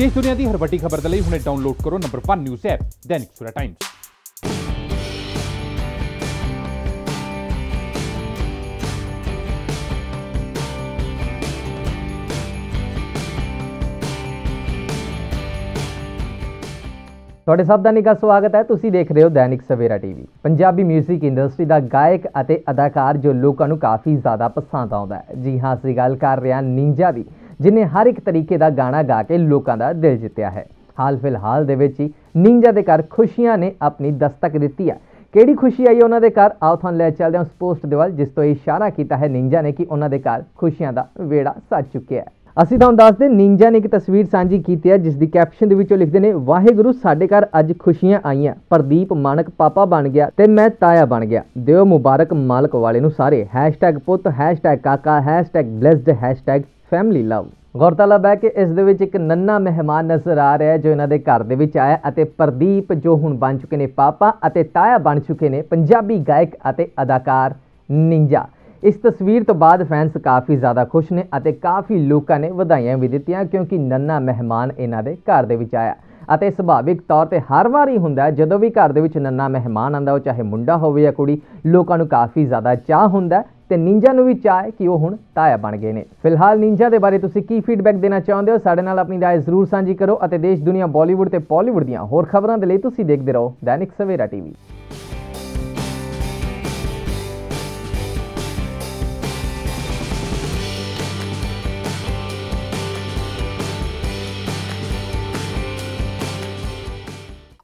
ਦੇਸ਼ ਦੁਨੀਆ ਦੀ ਹਰ ਵੱਡੀ ਖਬਰ ਦੇ ਲਈ ਹੁਣੇ ਡਾਊਨਲੋਡ ਕਰੋ number 1 news app Dainik Savera Times. ਤੁਹਾਡੇ ਸਭ ਦਾ ਨਿੱਘਾ ਸਵਾਗਤ ਹੈ। ਤੁਸੀਂ ਦੇਖ ਰਹੇ ਹੋ ਦੈਨਿਕ ਸਵੇਰਾ ਟੀਵੀ। ਪੰਜਾਬੀ 뮤직 ਇੰਡਸਟਰੀ ਦਾ ਗਾਇਕ ਅਤੇ ਅਦਾਕਾਰ ਜੋ ਲੋਕਾਂ ਨੂੰ ਕਾਫੀ ਜ਼ਿਆਦਾ ਪਸੰਦ ਆਉਂਦਾ ਹੈ। ਜੀ ਹਾਂ ਅਸੀਂ ਗੱਲ ਕਰ ਰਹੇ ਹਾਂ। ਨਿੰਜਾ ਦੀ ਜਿਨੇ ਹਰ ਇੱਕ ਤਰੀਕੇ ਦਾ ਗਾਣਾ ਗਾ ਕੇ ਲੋਕਾਂ ਦਾ ਦਿਲ ਜਿੱਤਿਆ ਹੈ। ਹਾਲ ਫਿਲਹਾਲ ਦੇ ਵਿੱਚ ਹੀ ਨਿੰਜਾ ਦੇ ਘਰ ਖੁਸ਼ੀਆਂ ਨੇ ਆਪਣੀ ਦਸਤਕ ਦਿੱਤੀ ਹੈ ਕਿਹੜੀ ਖੁਸ਼ੀ ਆਈ ਉਹਨਾਂ ਦੇ ਘਰ? ਆਓ ਤੁਹਾਨੂੰ ਲੈ ਚੱਲਦੇ ਹਾਂ ਉਸ ਪੋਸਟ ਦੇ ਵੱਲ, ਜਿਸ ਤੋਂ ਇਹ ਇਸ਼ਾਰਾ ਕੀਤਾ ਹੈ ਨਿੰਜਾ ਨੇ ਕਿ ਉਹਨਾਂ ਦੇ ਘਰ ਖੁਸ਼ੀਆਂ ਦਾ ਵੇੜਾ ਸੱਜ ਚੁੱਕਿਆ ਹੈ। ਅਸੀਂ ਤੁਹਾਨੂੰ ਦੱਸਦੇ ਨਿੰਜਾ ਨੇ ਇੱਕ ਤਸਵੀਰ ਸਾਂਝੀ ਕੀਤੀ ਹੈ ਜਿਸ ਦੀ ਕੈਪਸ਼ਨ ਦੇ ਵਿੱਚੋਂ ਲਿਖਦੇ ਨੇ, ਵਾਹਿਗੁਰੂ ਸਾਡੇ ਘਰ ਅੱਜ ਖੁਸ਼ੀਆਂ ਆਈਆਂ। ਪ੍ਰਦੀਪ ਮਾਨਕ ਪਾਪਾ ਬਣ ਗਿਆ ਤੇ ਮੈਂ ਤਾਇਆ ਬਣ ਗਿਆ। ਦਿਓ ਮੁਬਾਰਕ ਮਾਲਕ ਵਾਲੇ ਨੂੰ ਸਾਰੇ। #ਪੁੱਤ #ਕਾਕਾ #ਬlesed ਫੈਮਿਲੀ ਲਵ ਗੌਰਤਲਬ ਹੈ ਕਿ ਇਸ ਦੇ ਵਿੱਚ ਇੱਕ ਨੰਨਾ ਮਹਿਮਾਨ ਨਜ਼ਰ ਆ ਰਿਹਾ ਹੈ, ਜੋ ਇਹਨਾਂ ਦੇ ਘਰ ਦੇ ਵਿੱਚ ਆਇਆ ਅਤੇ ਪ੍ਰਦੀਪ ਜੋ ਹੁਣ ਬਣ ਚੁੱਕੇ ਨੇ ਪਾਪਾ ਅਤੇ ਤਾਇਆ ਬਣ ਚੁੱਕੇ ਨੇ ਪੰਜਾਬੀ ਗਾਇਕ ਅਤੇ ਅਦਾਕਾਰ ਨਿੰਜਾ। ਇਸ ਤਸਵੀਰ ਤੋਂ ਬਾਅਦ ਫੈਨਸ ਕਾਫੀ ਜ਼ਿਆਦਾ ਖੁਸ਼ ਨੇ ਅਤੇ ਕਾਫੀ ਲੋਕਾਂ ਨੇ ਵਧਾਈਆਂ ਵੀ ਦਿੱਤੀਆਂ ਕਿਉਂਕਿ ਨੰਨਾ ਮਹਿਮਾਨ ਇਹਨਾਂ ਦੇ ਘਰ ਦੇ ਵਿੱਚ ਆਇਆ ਅਤੇ ਸੁਭਾਵਿਕ ਤੌਰ ਤੇ ਹਰ ਵਾਰ ਹੀ ਹੁੰਦਾ ਹੈ ਜਦੋਂ ਵੀ ਘਰ ਦੇ ਵਿੱਚ ਨੰਨਾ ਮਹਿਮਾਨ ਆਂਦਾ ਉਹ ਚਾਹੇ ਮੁੰਡਾ ਹੋਵੇ ਜਾਂ ਕੁੜੀ ਲੋਕਾਂ ਨੂੰ ਕਾਫੀ ਜ਼ਿਆਦਾ ਚਾਹ ਹੁੰਦਾ ਹੈ ਤੇ ਨਿੰਜਾ ਨੂੰ ਵੀ ਚਾਹ ਹੈ ਕਿ ਉਹ ਹੁਣ ਤਾਇਆ ਬਣ ਗਏ ਨੇ ਫਿਲਹਾਲ ਨਿੰਜਾ ਦੇ ਬਾਰੇ ਤੁਸੀਂ ਕੀ ਫੀਡਬੈਕ ਦੇਣਾ ਚਾਹੁੰਦੇ ਹੋ ਸਾਡੇ ਨਾਲ ਆਪਣੀ رائے ਜ਼ਰੂਰ ਸਾਂਝੀ ਕਰੋ ਅਤੇ ਦੇਸ਼ ਦੁਨੀਆ ਬਾਲੀਵੁੱਡ ਤੇ ਪਾਲੀਵੁੱਡ ਦੀਆਂ ਹੋਰ ਖਬਰਾਂ ਦੇ ਲਈ ਤੁਸੀਂ ਦੇਖਦੇ ਰਹੋ ਦੈਨਿਕ ਸਵੇਰਾ ਟੀਵੀ